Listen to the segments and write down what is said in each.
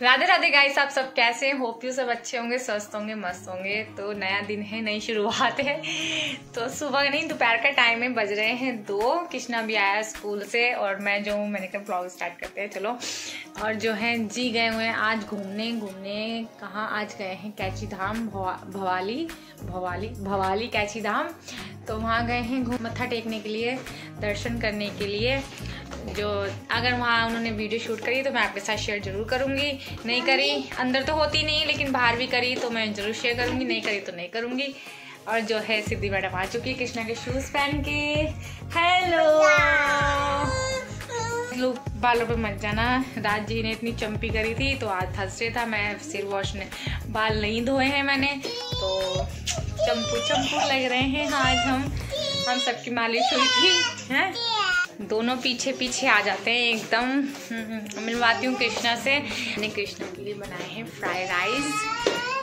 Radhe Radhe guys आप सब कैसे हैं? होप यू सब अच्छे होंगे, स्वस्थ होंगे, मस्त होंगे। तो नया दिन है, नई शुरुआत है। तो सुबह नहीं, दोपहर का टाइम में बज रहे हैं दो। कृष्णा भी आया स्कूल से और मैं जो हूँ, मैंने कहा ब्लॉग स्टार्ट करते हैं, चलो। और जो है, जी गए हुए हैं आज घूमने। घूमने कहाँ आज गए हैं? कैची धाम भवाली भवाली भवाली कैची धाम तो वहाँ गए हैं मत्था टेकने के लिए, दर्शन करने के लिए। जो अगर वहाँ उन्होंने वीडियो शूट करी तो मैं आपके साथ शेयर ज़रूर करूँगी। नहीं करी, अंदर तो होती नहीं, लेकिन बाहर भी करी तो मैं ज़रूर शेयर करूँगी। नहीं करी तो नहीं करूँगी। और जो है, सिद्धि मैडम आ चुकी है कृष्णा के शूज़ पहन के। हेलो लोग बालों पे मत जाना। राज जी ने इतनी चंपी करी थी तो आज थर्सडे था। मैं सिर वॉश ने बाल नहीं धोए हैं मैंने। तो चंपू चंपू लग रहे हैं, आज हम हम सबकी मालिश हुई थी। हैं? दोनों पीछे पीछे आ जाते हैं एकदम। हम्म, मिलवाती हूँ कृष्णा से। मैंने कृष्णा के लिए बनाए हैं फ्राई राइस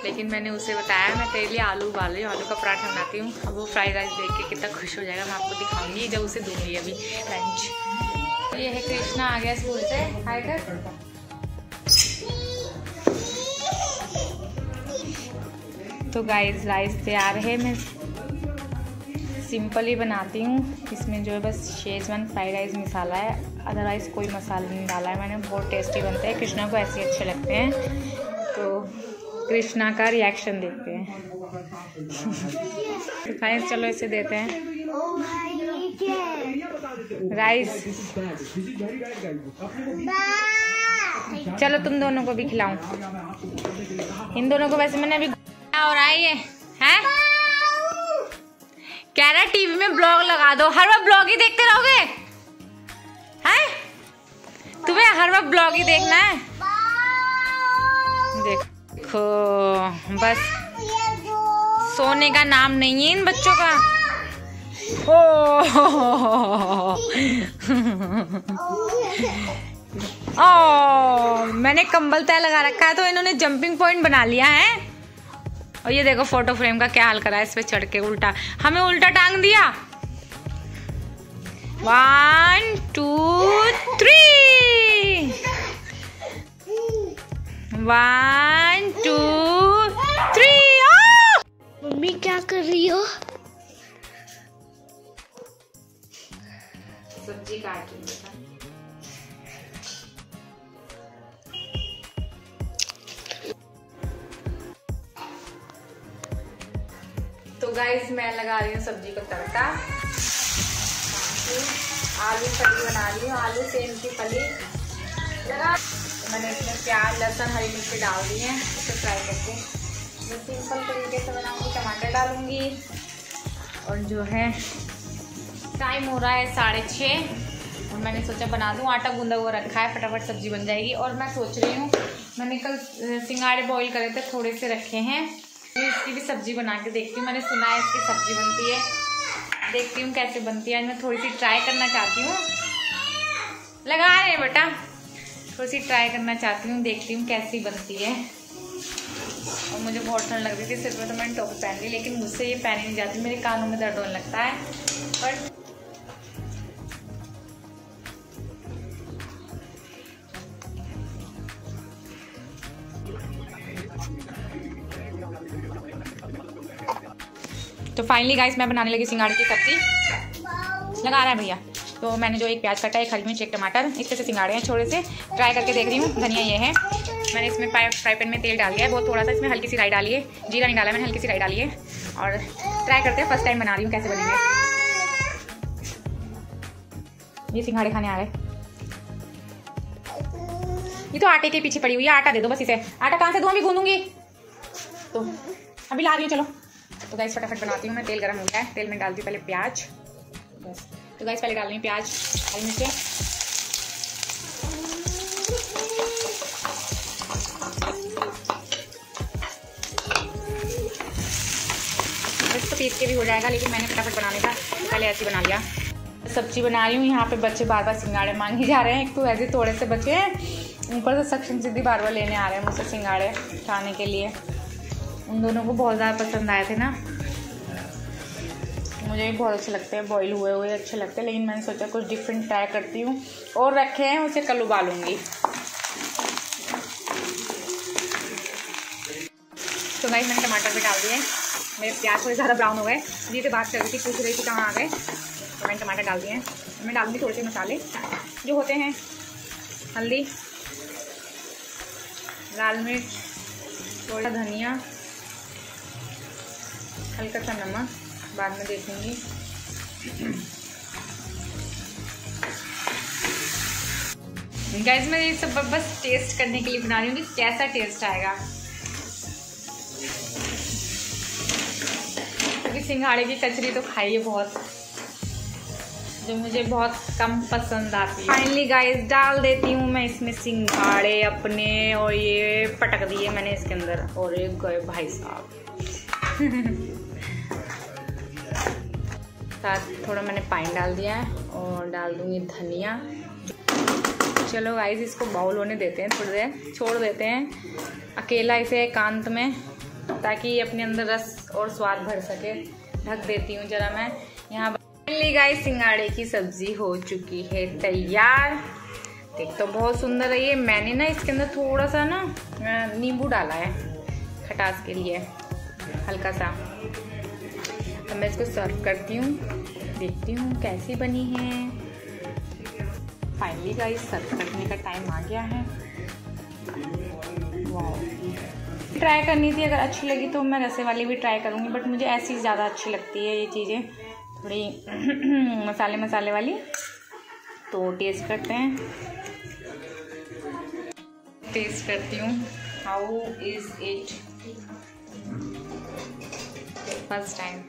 लेकिन मैंने उसे बताया मैं तेरे लिए आलू उबाल रही हूँ आलू का पराठा बनाती हूँ। अब वो फ्राई राइस देख के कितना खुश हो जाएगा मैं आपको दिखाऊँगी जब उसे दूँगी अभी लंच ये है कृष्णा आ गया स्कूल से। कर तो गाइस राइस तैयार है मैं सिंपल ही बनाती हूँ। इसमें जो है बस शेजवान फ्राइड राइस मसाला है। अदरवाइज़ कोई मसाला नहीं डाला है मैंने। बहुत टेस्टी बनता है। कृष्णा को ऐसे अच्छे लगते हैं। तो कृष्णा का रिएक्शन देखते हैं। तो चलो इसे देते हैं। राइस चलो तुम दोनों को भी खिलाऊं। इन दोनों को वैसे मैंने अभी और आई है। हैं? कह रहा टीवी में ब्लॉग लगा दो। हर बार ब्लॉग ही देखते रहोगे? हैं? तुम्हें हर बार ब्लॉग ही देखना है? देखो बस। सोने का नाम नहीं है इन बच्चों का। ओ, ओ मैंने कंबल तय लगा रखा है तो इन्होंने जंपिंग पॉइंट बना लिया है। और ये देखो फ़ोटो फ्रेम का क्या हाल करा है इस पे चढ़ के उल्टा। हमें उल्टा टांग दिया। One two three one two three mummy क्या कर रही हो? सब्ज़ी काट रही तो गाइस मैं लगा रही हूँ सब्ज़ी का तड़का। आलू फली बना रही हूँ, आलू, सेम की फली लगा। मैंने इसमें प्याज, लहसुन, हरी मिर्ची डाल दी है, उसे फ्राई करके। मैं सिंपल तरीके से बनाऊँगी, टमाटर डालूँगी। और जो है टाइम हो रहा है साढ़े छः और मैंने सोचा बना दूँ, आटा गूंदा हुआ रखा है, फटाफट सब्ज़ी बन जाएगी। और मैं सोच रही हूँ, मैंने कल सिंगाड़े बॉईल करे थे, थोड़े से रखे हैं। इसकी भी सब्ज़ी बना के देखती हूँ। मैंने सुना है इसकी सब्ज़ी बनती है। देखती हूँ कैसे बनती है। आज मैं थोड़ी सी ट्राई करना चाहती हूँ। लगा रहे बेटा। थोड़ी सी ट्राई करना चाहती हूँ। देखती हूँ कैसी बनती है। और मुझे बहुत ठंड लग रही थी सिर्फ़ तो मैंने टोपी पहन ली, लेकिन मुझसे ये पहनी नहीं जाती। मेरे कानों में दर्द होने लगता है। बट तो फाइनली गाइस मैं बनाने लगी सिंगाड़े की सब्ज़ी। लगा रहा है भैया। तो मैंने जो एक प्याज कटा है हरी मिर्च, एक टमाटर, इस तरह से सिंगाड़े हैं, छोटे से। ट्राई करके देख रही हूँ, धनिया ये है। मैंने इसमें फ्राई पैन में तेल डाल दिया है, बहुत थोड़ा सा इसमें हल्की सी राई डाली है। जीरा नहीं डाला मैंने हल्की सी राई डाली है। और ट्राई करते हैं फ़र्स्ट टाइम बना रही हूँ, कैसे बनेंगे। ये सिंगाड़े खाने आ रहे ये तो आटे के पीछे पड़ी हुई है, आटा दे दो बस इसे। आटा कहाँ से दो अभी गूंदूँगी। तो अभी ला रही हूँ, चलो। तो गैस फटाफट बनाती हूँ मैं। तेल गर्म हो गया है। तेल में डालती हूँ पहले प्याज। बस। तो गैस पहले डाल रही प्याज। हरी मिर्चें पीस के भी हो जाएगा, लेकिन मैंने फटाफट बनाने का पहले ऐसे बना लिया। सब्ज़ी बना रही हूँ। यहाँ पे बच्चे बार बार सिंगाड़े मांगे जा रहे हैं। एक तो ऐसे थोड़े से बच्चे हैं। ऊपर से सक्षम सिद्धि बार बार लेने आ रहे हैं मुझसे सिंगाड़े खाने के लिए। उन दोनों को बहुत ज़्यादा पसंद आए थे ना। मुझे भी बहुत अच्छे लगते हैं बॉईल हुए हुए अच्छे लगते हैं, लेकिन मैंने सोचा कुछ डिफरेंट ट्राई करती हूँ। और रखे हैं, उसे कल उबालूँगी। तो गाइस मैंने टमाटर भी डाल दिए। मेरे प्याज थोड़े ज़्यादा ब्राउन हो गए। जी से बात कर रही थी, पूछ रही थी कहाँ आ गए। तो मैंने टमाटर डाल दिए हैं। मैं डालूँगी थोड़े से मसाले, जो होते हैं। हल्दी, लाल मिर्च, थोड़ा धनिया। हल्का सा नमक बाद में देखेंगी। गैस मैं ये सब बस टेस्ट करने के लिए बना रही हूँ कि कैसा टेस्ट आएगा। क्योंकि सिंघाड़े की कचरी तो खाई है बहुत। जो मुझे बहुत कम पसंद आती है। फाइनली गाइस डाल देती हूँ मैं इसमें सिंघाड़े अपने और ये पटक दिए मैंने इसके अंदर। और एक गए भाई साहब। साथ थोड़ा मैंने पानी डाल दिया है और डाल दूँगी धनिया। चलो गाइज़ इसको बाउल होने देते हैं थोड़ी देर। छोड़ देते हैं। अकेला इसे एकांत में, ताकि ये अपने अंदर रस और स्वाद भर सके। ढक देती हूँ जरा मैं। यहाँ फाइनली गाइस सिंगाड़े की सब्ज़ी हो चुकी है तैयार। देख तो बहुत सुंदर है ये। मैंने ना इसके अंदर थोड़ा सा ना नींबू डाला है खटास के लिए, हल्का सा। अब मैं इसको सर्व करती हूँ। देखती हूँ कैसी बनी है। फाइनली गाइस सर्व करने का टाइम आ गया है। ट्राई करनी थी, अगर अच्छी लगी तो मैं रसे वाली भी ट्राई करूँगी बट मुझे ऐसी ज़्यादा अच्छी लगती है ये चीज़ें। थोड़ी मसाले मसाले वाली। तो टेस्ट करते हैं। टेस्ट करती हूँ। How is it first time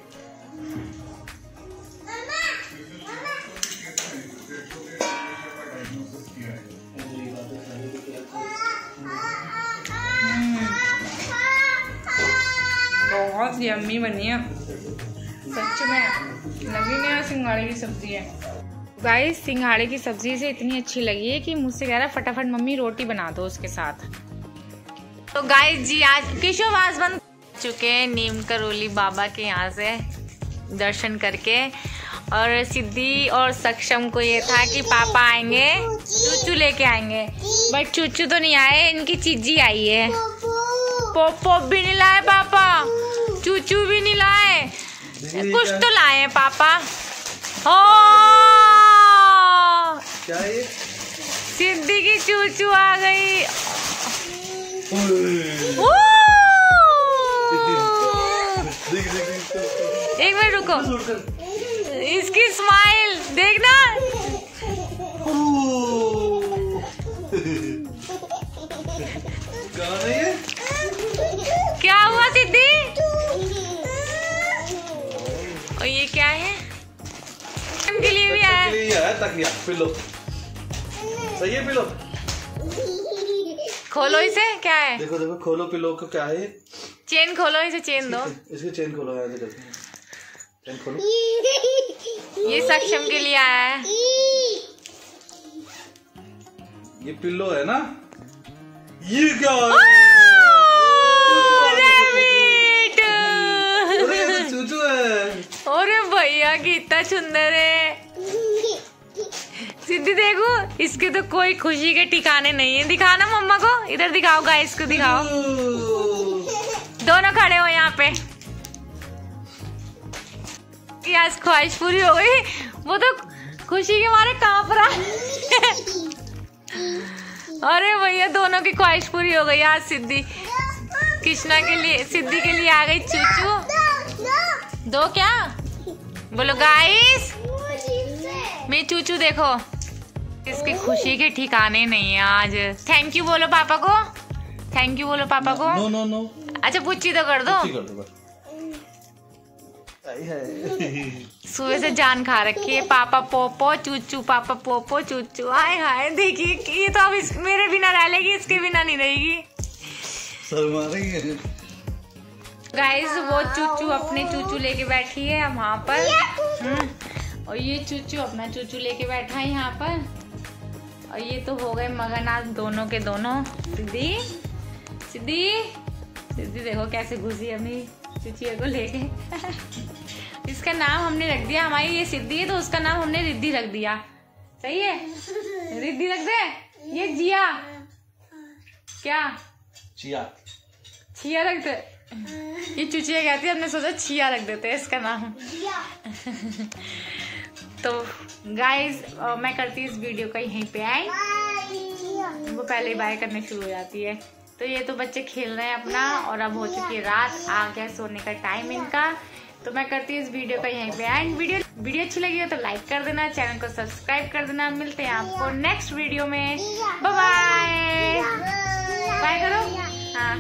बहुत यम्मी बनी है। सच में, लगी नहीं सिंघाड़े की सब्ज़ी है। गाइस सिंघाड़े की सब्ज़ी से इतनी अच्छी लगी है कि मुझसे कह रहा है, फटाफट मम्मी रोटी बना दो उसके साथ। तो गाइस जी आज किशोर बंद चुके हैं, नीम करोली बाबा के यहाँ से। दर्शन करके और सिद्धि और सक्षम को ये था कि पापा आएँगे चूचू लेके आएँगे। बट चूचू तो नहीं आए इनकी चीजी आई है। पॉप पॉप भी नहीं लाए पापा चूचू भी नहीं लाए। कुछ तो लाए हैं पापा। हो! सिद्धि की चूचू आ गई। एक इसकी स्माइल देखना। है क्या हुआ सिद्धि? और ये क्या है? के लिए भी आया। के तकिया पिलो सही है पिलो खोलो इसे क्या है? देखो देखो खोलो पिलो को क्या है? चेन खोलो इसे चेन दो। इसकी खोलो चेन खोलो ये सक्षम के लिए आया है। ये पिल्लो है ना? ये क्या है? अरे तो अरे भैया कितना सुंदर है। सिद्धि देखो इसके तो कोई खुशी के ठिकाने नहीं है। दिखाना मम्मा को। इधर दिखाओ गाइस को दिखाओ। दोनों खड़े हो यहाँ पे। कि आज ख्वाहिश पूरी हो गई। वो तो खुशी के मारे काँप रहा। अरे भैया दोनों की ख्वाहिश पूरी हो गई आज सिद्धि। कृष्णा के लिए सिद्धि के लिए आ गई चूचू। दो क्या? बोलो गाइस मैं चूचू देखो। इसकी खुशी के ठिकाने नहीं है आज। थैंक यू बोलो पापा को। थैंक यू बोलो पापा को। नो नो नो अच्छा पुच्ची तो कर दो। कर दो सुबह से जान खा रखी है पापा पोपो चूचू पापा पोपो चूचू हाय हाय देखिए कि ये तो अब इस, मेरे बिना रह लेगी इसके बिना नहीं रहेगी। शर्मा रही गाइस वो चूचू अपने चूचू लेके बैठी है वहाँ पर। हम्म, और ये चूचू अपना चूचू लेके बैठा है यहाँ पर। और ये तो हो गए मगन आज दोनों के दोनों। सिद्धि सिद्धि। सिद्धि देखो कैसे घुसी अपनी चुचिया को लेके। इसका नाम हमने रख दिया हमारी ये सिद्धि है तो उसका नाम हमने रिद्धि रख दिया। सही है? रिद्धि रख दे। ये जिया। क्या? चिया। छिया रख दे। ये चुचिया कहती है हमने सोचा छिया रख देते हैं इसका नाम। तो गाइस मैं करती इस वीडियो का यहीं पे आए वो पहले बाय करने शुरू हो जाती है। तो ये तो बच्चे खेल रहे हैं अपना, और अब हो चुकी है रात। आ गया सोने का टाइम इनका। तो मैं करती हूँ इस वीडियो का यहीं पे एंड वीडियो वीडियो अच्छी लगी हो तो लाइक कर देना चैनल को सब्सक्राइब कर देना। मिलते हैं आपको नेक्स्ट वीडियो में। बाय बाय बाय करो। हाँ।